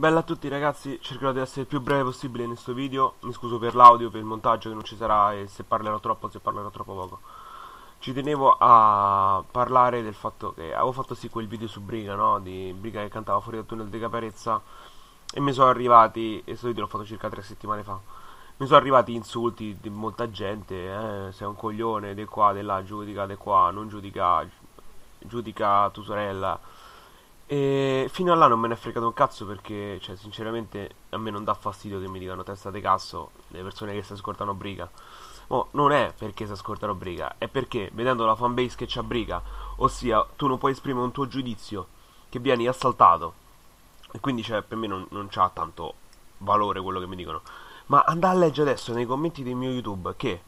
Bella a tutti ragazzi, cercherò di essere il più breve possibile in questo video, mi scuso per l'audio, per il montaggio che non ci sarà e se parlerò troppo, se parlerò troppo poco. Ci tenevo a parlare del fatto che avevo fatto sì quel video su Briga, no? Di Briga che cantava fuori dal tunnel di Caparezza. E mi sono arrivati, e questo video l'ho fatto circa tre settimane fa, mi sono arrivati insulti di molta gente, eh, sei un coglione, di qua, di là, giudica, di qua, non giudica, giudica tua sorella e fino a là non me ne è fregato un cazzo perché, cioè, sinceramente, a me non dà fastidio che mi dicano testa di cazzo le persone che si ascoltano Briga. Oh, non è perché si ascoltano Briga, è perché vedendo la fanbase che c'ha Briga, ossia tu non puoi esprimere un tuo giudizio che vieni assaltato. E quindi, cioè, per me non, non c'ha tanto valore quello che mi dicono. Ma andare a leggere adesso nei commenti del mio YouTube che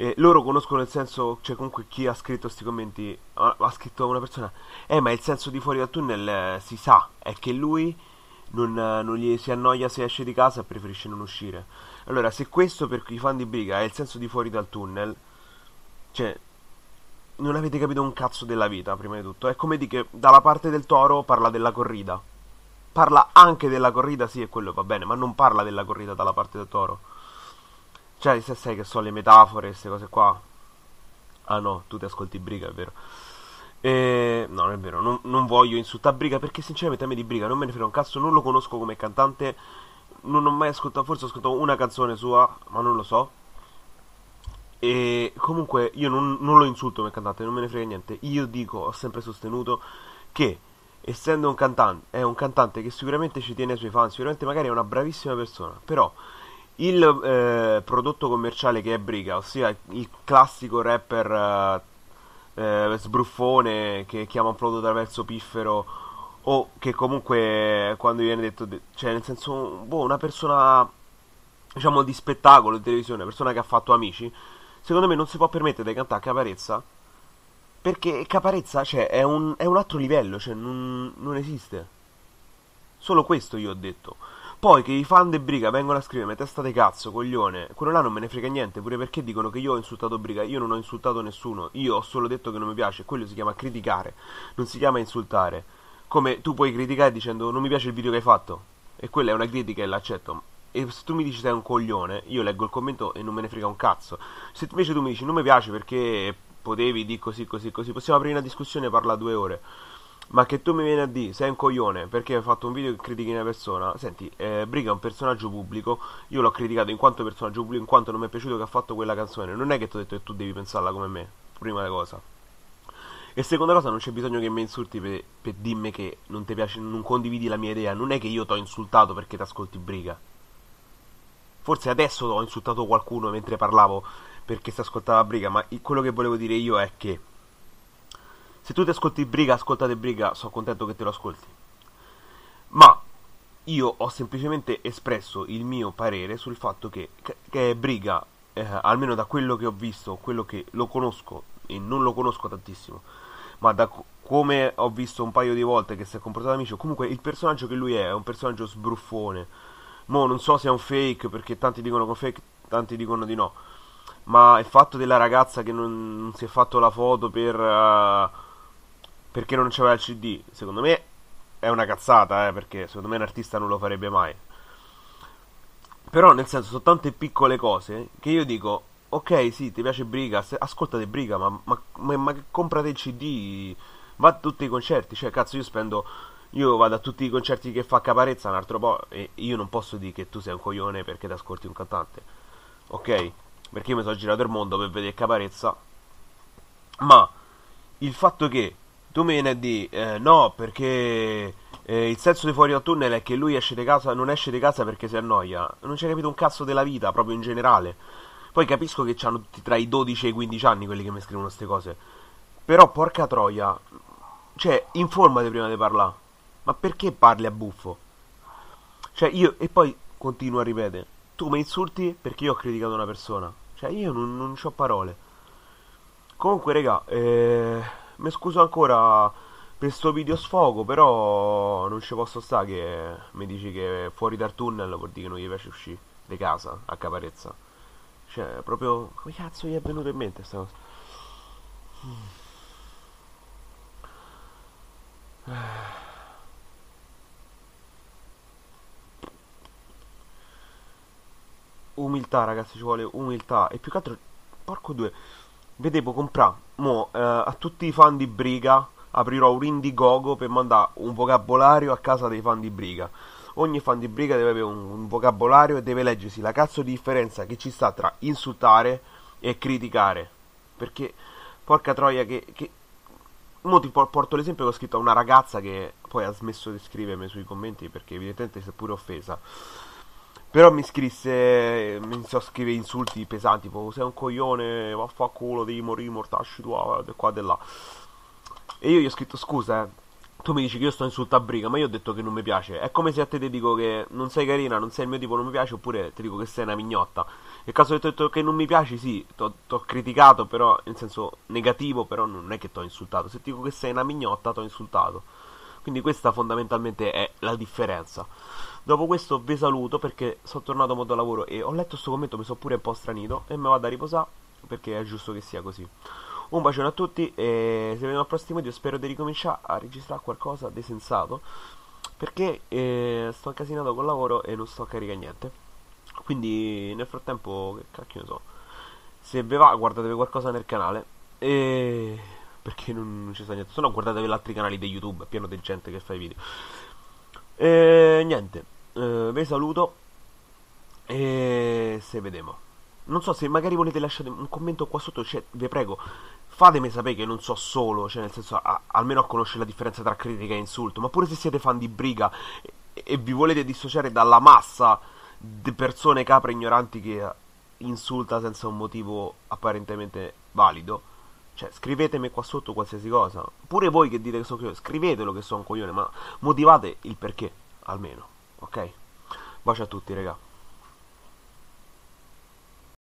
eh, loro conoscono il senso, cioè comunque chi ha scritto questi commenti, ha, ha, scritto una persona, eh ma il senso di fuori dal tunnel eh, si sa, è che lui non, eh, non, gli si annoia se esce di casa e preferisce non uscire. Allora, se questo per i fan di Briga è il senso di fuori dal tunnel, cioè, non avete capito un cazzo della vita, prima di tutto. È come di che dalla parte del toro parla della corrida. Parla anche della corrida, sì, e quello va bene, ma non parla della corrida dalla parte del toro. Cioè, se sai che sono le metafore, queste cose qua. Ah no, tu ti ascolti Briga, è vero. E... No, non è vero, non, non voglio insultare Briga perché sinceramente a me di Briga non me ne frega un cazzo, non lo conosco come cantante, non ho mai ascoltato, forse ho ascoltato una canzone sua, ma non lo so. E comunque io non, non lo insulto come cantante, non me ne frega niente. Io dico, ho sempre sostenuto che essendo un cantante, è un cantante che sicuramente ci tiene ai suoi fan, sicuramente magari è una bravissima persona, però il eh, prodotto commerciale che è Briga, ossia il classico rapper eh, eh, sbruffone che chiama un prodotto attraverso piffero o che comunque quando viene detto, cioè nel senso, boh, una persona diciamo di spettacolo, di televisione, una persona che ha fatto amici, secondo me non si può permettere di cantare Caparezza perché Caparezza cioè, è, un, è un altro livello, cioè non, non esiste. Solo questo io ho detto. Poi che i fan di Briga vengono a scrivermi testa di cazzo, coglione, quello là non me ne frega niente, pure perché dicono che io ho insultato Briga, io non ho insultato nessuno, io ho solo detto che non mi piace, quello si chiama criticare, non si chiama insultare. Come tu puoi criticare dicendo non mi piace il video che hai fatto, e quella è una critica e l'accetto. E se tu mi dici sei un coglione, io leggo il commento e non me ne frega un cazzo. Se invece tu mi dici non mi piace perché potevi di così così così, possiamo aprire una discussione e parla due ore. Ma che tu mi vieni a dire, sei un coglione perché hai fatto un video che critichi una persona. Senti, eh, Briga è un personaggio pubblico. Io l'ho criticato in quanto personaggio pubblico, in quanto non mi è piaciuto che ha fatto quella canzone. Non è che ti ho detto che tu devi pensarla come me, prima cosa. E seconda cosa, non c'è bisogno che mi insulti per, per dirmi che non ti piace, non condividi la mia idea. Non è che io ti ho insultato perché ti ascolti Briga. Forse adesso ho insultato qualcuno mentre parlavo perché si ascoltava Briga, ma quello che volevo dire io è che se tu ti ascolti Briga, ascoltate Briga, sono contento che te lo ascolti. Ma io ho semplicemente espresso il mio parere sul fatto che, che Briga, eh, almeno da quello che ho visto, quello che lo conosco, e non lo conosco tantissimo, ma da come ho visto un paio di volte che si è comportato amico, comunque il personaggio che lui è è un personaggio sbruffone. Mo non so se è un fake, perché tanti dicono che è un fake, tanti dicono di no. Ma il fatto della ragazza che non, si è fatto la foto per... Uh, perché non c'aveva il CD, secondo me è una cazzata, eh, perché secondo me un artista non lo farebbe mai. Però nel senso sono tante piccole cose che io dico, ok sì, ti piace Briga, ascoltate Briga, ma, ma, ma, ma comprate il CD, va a tutti i concerti, cioè cazzo io spendo, io vado a tutti i concerti che fa Caparezza un altro po' e io non posso dire che tu sei un coglione perché ti ascolti un cantante, ok? Perché io mi sono girato il mondo per vedere Caparezza, ma il fatto che tu me ne di eh, no perché eh, il senso di fuori dal tunnel è che lui esce di casa, non esce di casa perché si annoia. Non hai capito un cazzo della vita, proprio in generale. Poi capisco che hanno tutti tra i 12 e i 15 anni quelli che mi scrivono queste cose. Però porca troia. Cioè, informati prima di parlare. Ma perché parli a buffo? Cioè, io. E poi continuo a ripetere. Tu mi insulti perché io ho criticato una persona. Cioè, io non, non ho parole. Comunque, raga, eh mi scuso ancora per sto video sfogo, però non ci posso stare che mi dici che fuori dal tunnel vuol dire che non gli piace uscire di casa a Caparezza. Cioè, proprio come cazzo gli è venuto in mente sta cosa? Umiltà, ragazzi, ci vuole umiltà e più che altro porco due vedevo comprare, mo, eh, a tutti i fan di Briga, aprirò un Indiegogo per mandare un vocabolario a casa dei fan di Briga. Ogni fan di Briga deve avere un, un vocabolario e deve leggersi la cazzo di differenza che ci sta tra insultare e criticare. Perché, porca troia, che... che... Mo ti porto l'esempio che ho scritto a una ragazza che poi ha smesso di scrivermi sui commenti perché evidentemente si è pure offesa. Però mi scrisse, mi a scrivere insulti pesanti, tipo sei un coglione, vaffanculo, devi morire, mortacci tua, qua e là. E io gli ho scritto scusa, eh, tu mi dici che io sto insultando a briga, ma io ho detto che non mi piace. È come se a te ti dico che non sei carina, non sei il mio tipo, non mi piace, oppure ti dico che sei una mignotta. Nel caso ti ho detto che non mi piaci, sì, ti ho criticato, però, in senso negativo, però non è che ti ho insultato. Se ti dico che sei una mignotta, ti ho insultato. Quindi questa fondamentalmente è la differenza. Dopo questo vi saluto perché sono tornato a modo lavoro e ho letto questo commento, mi sono pure un po' stranito e mi vado a riposare perché è giusto che sia così. Un bacione a tutti e se vediamo al prossimo video spero di ricominciare a registrare qualcosa di sensato perché eh, sto incasinato col lavoro e non sto a caricare niente. Quindi nel frattempo, che cacchio ne so, se vi va guardatevi qualcosa nel canale e perché non, non ci sta niente, se no guardatevi gli altri canali di YouTube, pieno di gente che fa i video. E niente, eh, vi saluto e se vediamo. Non so se magari volete lasciare un commento qua sotto, cioè, vi prego, fatemi sapere che non so solo, cioè nel senso a, almeno a conoscere la differenza tra critica e insulto, ma pure se siete fan di briga e, e vi volete dissociare dalla massa di persone capre ignoranti che insulta senza un motivo apparentemente valido, cioè scrivetemi qua sotto qualsiasi cosa. Pure voi che dite che sono coglione, scrivetelo che sono un coglione, ma motivate il perché, almeno, ok? Bacio a tutti, raga.